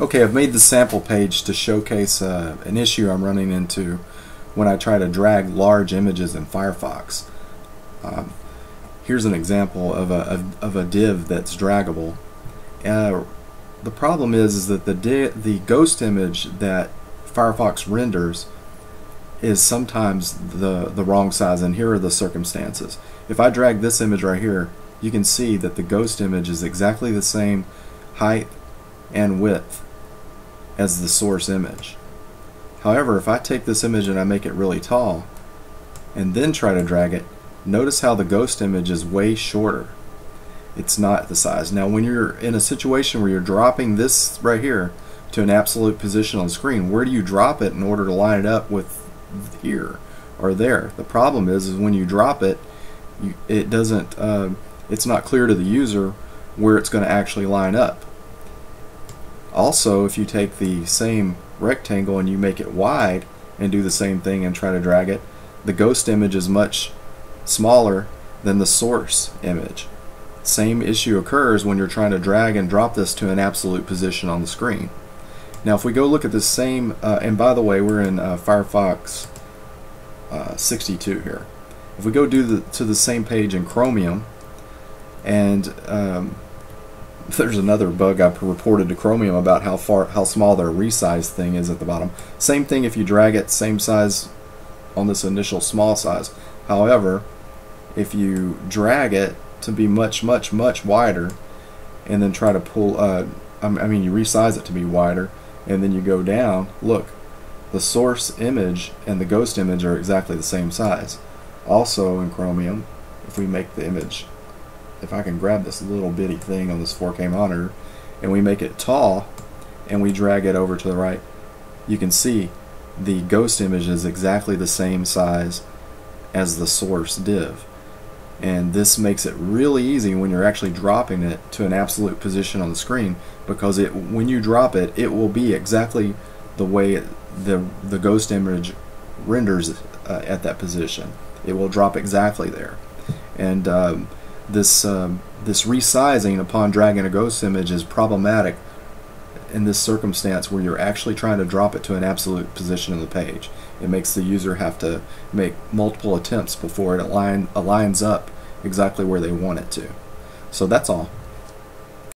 Okay, I've made the sample page to showcase uh, an issue I'm running into when I try to drag large images in Firefox. Um, here's an example of a, of, of a div that's draggable. Uh, the problem is, is that the, the ghost image that Firefox renders is sometimes the, the wrong size, and here are the circumstances. If I drag this image right here, you can see that the ghost image is exactly the same height and width as the source image. However, if I take this image and I make it really tall, and then try to drag it, notice how the ghost image is way shorter. It's not the size. Now when you're in a situation where you're dropping this right here to an absolute position on the screen, where do you drop it in order to line it up with here or there? The problem is, is when you drop it, you, it doesn't, uh, it's not clear to the user where it's going to actually line up. Also, if you take the same rectangle and you make it wide and do the same thing and try to drag it, the ghost image is much smaller than the source image. Same issue occurs when you're trying to drag and drop this to an absolute position on the screen. Now if we go look at this same, uh, and by the way we're in uh, Firefox uh, 62 here. If we go do the, to the same page in Chromium, and um, there's another bug I reported to Chromium about how far, how small their resize thing is at the bottom. Same thing if you drag it same size on this initial small size. However, if you drag it to be much, much, much wider, and then try to pull, uh, I mean, you resize it to be wider, and then you go down, look, the source image and the ghost image are exactly the same size. Also in Chromium, if we make the image, if I can grab this little bitty thing on this 4K monitor, and we make it tall, and we drag it over to the right, you can see the ghost image is exactly the same size as the source div. And this makes it really easy when you're actually dropping it to an absolute position on the screen because it when you drop it, it will be exactly the way the, the ghost image renders uh, at that position. It will drop exactly there. And um, this, um, this resizing upon dragging a ghost image is problematic in this circumstance where you're actually trying to drop it to an absolute position of the page. It makes the user have to make multiple attempts before it align, aligns up exactly where they want it to. So that's all.